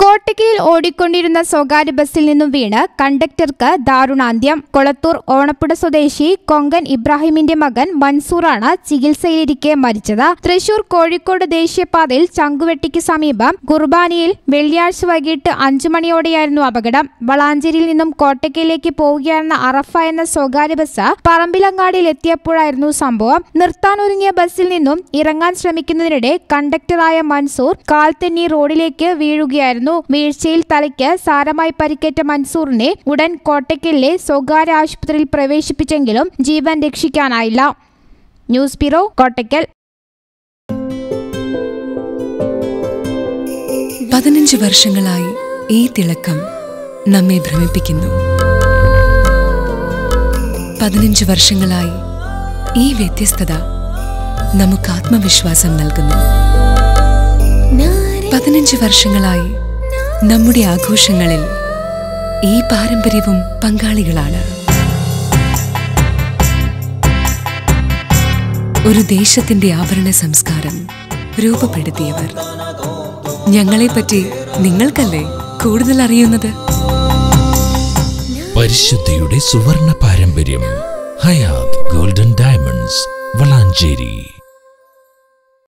കോട്ടക്കലിൽ ഓടിക്കൊണ്ടിരുന്ന സ്വകാര്യ ബസ്സിൽ നിന്നും വീണ് കണ്ടക്ടർക്ക് ദാരുണാന്ത്യം. കൊളത്തൂർ ഓണപ്പുട സ്വദേശി കൊങ്കൻ ഇബ്രാഹിമിന്റെ മകൻ മൻസൂറാണ് ചികിത്സയിലിരിക്കെ മരിച്ചത്. തൃശൂർ കോഴിക്കോട് ദേശീയപാതയിൽ ചങ്കുവെട്ടിക്ക് സമീപം കുർബാനയിൽ വെള്ളിയാഴ്ച വൈകിട്ട് അഞ്ചു മണിയോടെയായിരുന്നു അപകടം. വളാഞ്ചേരിയിൽ നിന്നും കോട്ടക്കയിലേക്ക് പോവുകയായിരുന്ന അറഫ എന്ന സ്വകാര്യ ബസ് പറമ്പിലങ്ങാടിയിൽ എത്തിയപ്പോഴായിരുന്നു സംഭവം. നിർത്താനൊരുങ്ങിയ ബസ്സിൽ നിന്നും ഇറങ്ങാൻ ശ്രമിക്കുന്നതിനിടെ കണ്ടക്ടറായ മൻസൂർ കാൽത്തെന്നി റോഡിലേക്ക് വീഴുകയായിരുന്നു. വീഴ്ചയിൽ തലയ്ക്ക് സാരമായി പരിക്കേറ്റ മൻസൂറിനെ ഉടൻ കോട്ടയ്ക്കലിലെ സ്വകാര്യ ആശുപത്രിയിൽ പ്രവേശിപ്പിച്ചെങ്കിലും ജീവൻ രക്ഷിക്കാനായില്ല. News bureau Kottakkal. പതിനഞ്ച് വർഷങ്ങളായി ഈ തിളക്കം നമ്മെ ഭ്രമിപ്പിക്കുന്നു. പതിനഞ്ച് വർഷങ്ങളായി ഈ വ്യത്യസ്തത നമുക്ക് ആത്മവിശ്വാസം നൽകുന്നു. പതിനഞ്ച് വർഷങ്ങളായി നമ്മുടെ ആഘോഷങ്ങളിൽ ഈ പാരമ്പര്യവും പങ്കാളികളാണ്. ഒരു ദേശത്തിന്റെ ആഭരണ സംസ്കാരം രൂപപ്പെടുത്തിയവർ. ഞങ്ങളെപ്പറ്റി നിങ്ങൾക്കല്ലേ കൂടുതൽ അറിയുന്നത്? പരിശുദ്ധിയുടെ സുവർണ പാരമ്പര്യം ഹയാത് ഗോൾഡൻ ഡയമണ്ട്സ് വളാഞ്ചേരി.